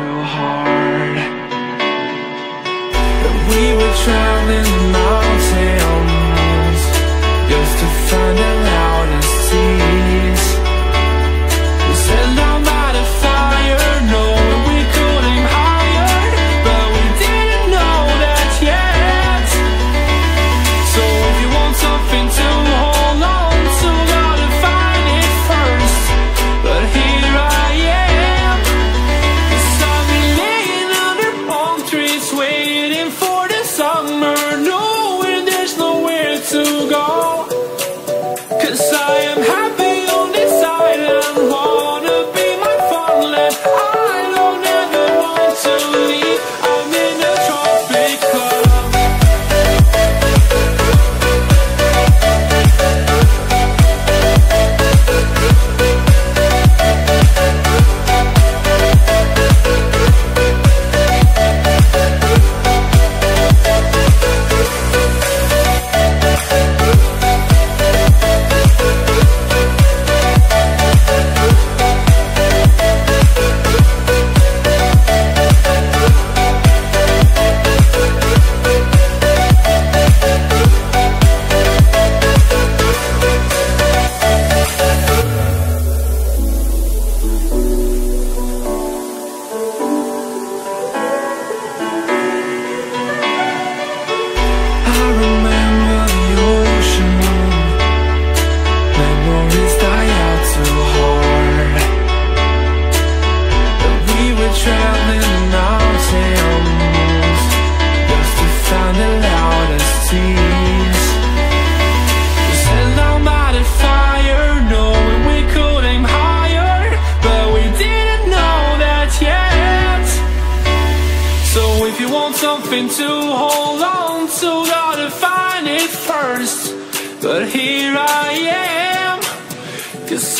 so hard. That we were traveling mountains Just to find the We fire, We couldn't higher But we didn't know that yet. So if you want something to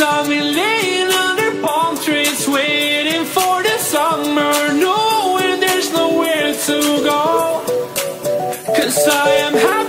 I'm laying under palm trees waiting for the summer. Knowing there's nowhere to go. Cause I am happy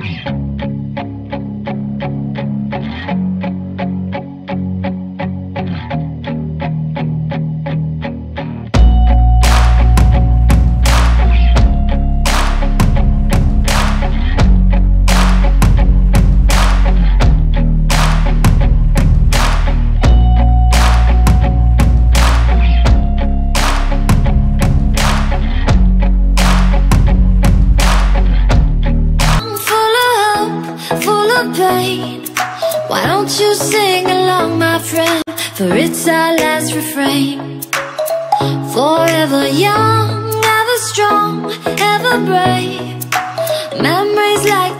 Thank you. refrain For it's our last refrain. Forever young, ever strong, ever brave. Memories like